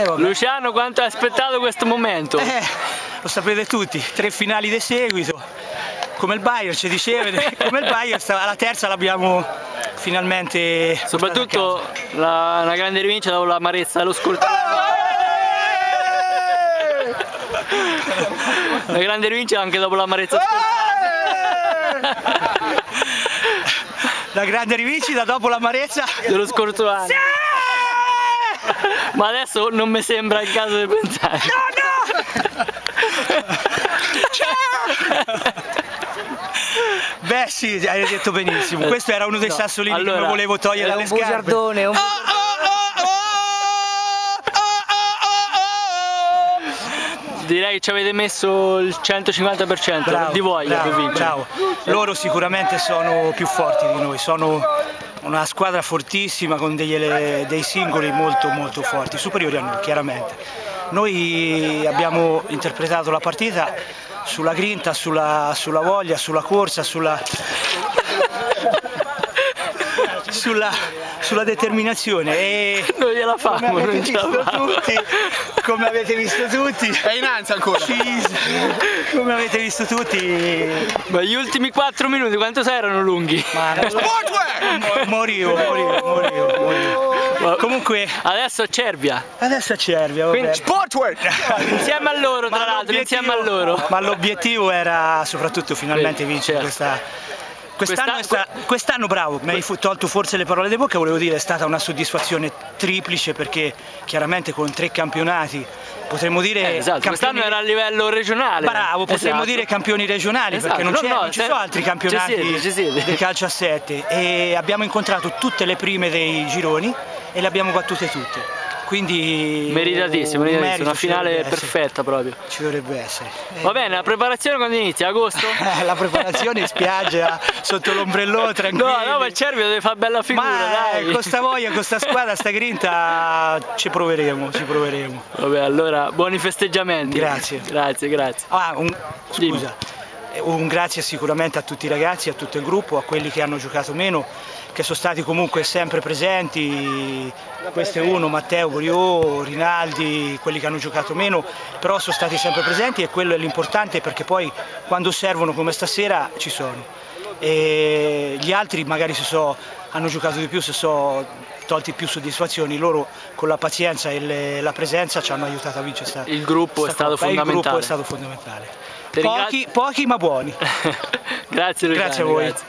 Eh. Luciano, quanto hai aspettato questo momento? Eh, lo sapete tutti, tre finali di seguito, come il Bayern ci diceva, come il Bayern, alla terza l'abbiamo finalmente Soprattutto la, una grande rivincita dopo l'amarezza dello scorso Una grande rivincita anche dopo l'amarezza La grande rivincita dopo l'amarezza. dello scorso anno. Ma adesso non mi sembra il caso di pensare. Beh sì, hai detto benissimo, questo era uno dei No, sassolini che allora, mi volevo togliere dalle un scarpe. bugiardone, un Direi che ci avete messo il 150% Bravo, di voglia bravo, per vincere. bravo. Loro sicuramente sono più forti di noi, sono una squadra fortissima con degli dei singoli molto molto forti, superiori a noi chiaramente. Noi abbiamo interpretato la partita sulla grinta, sulla, sulla voglia, sulla corsa, sulla, sulla, sulla determinazione e Non gliela come famo, avete tutti, come avete visto tutti, È in ansia ancora. sì, come avete visto tutti, Ma gli ultimi 4 minuti quanto erano lunghi? ma non! Morivo, morivo, morivo. Comunque, Adesso Cervia, adesso a Cervia, vabbè. Quindi- Sportwear! insieme a loro tra l'altro, insieme a loro. Ma l'obiettivo era soprattutto finalmente vincere certo. questa. Quest'anno, è Questa- sta- quest'anno, bravo, mi hai tolto forse le parole di bocca, volevo dire è stata una soddisfazione triplice perché chiaramente con tre campionati potremmo dire Eh, esatto, quest'anno era a livello regionale. Bravo, potremmo Esatto. dire campioni regionali Esatto, perché non, no, no, non ci sono altri campionati ci siete, ci siete. del calcio a 7 e abbiamo incontrato tutte le prime dei gironi e le abbiamo battute tutte. Quindi Meritatissimo, meritatissimo, una finale perfetta proprio. Ci dovrebbe essere. Va bene, la preparazione quando inizia? Agosto? Eh, La preparazione in spiaggia, sotto l'ombrellone, tranquillo. No, no, ma il Cervia deve fare bella figura, Ma eh, dai. con sta voglia, con sta squadra, sta grinta ci proveremo, ci proveremo. Vabbè, allora, buoni festeggiamenti. Grazie. Grazie, grazie. Ah, un, Dimmi. scusa, Eh, un grazie sicuramente a tutti i ragazzi, a tutto il gruppo, a quelli che hanno giocato meno, che sono stati comunque sempre presenti. Questo è uno, Matteo Goriò, Rinaldi, quelli che hanno giocato meno, però sono stati sempre presenti e quello è l'importante perché poi quando servono come stasera ci sono. E gli altri magari si so, hanno giocato di più, si sono tolti più soddisfazioni, loro con la pazienza e le- la presenza ci hanno aiutato a vincere sta, Il gruppo è sta stato Coppa. E Il gruppo è stato fondamentale. Pochi, pochi ma buoni. grazie Luciano, Grazie a voi. grazie.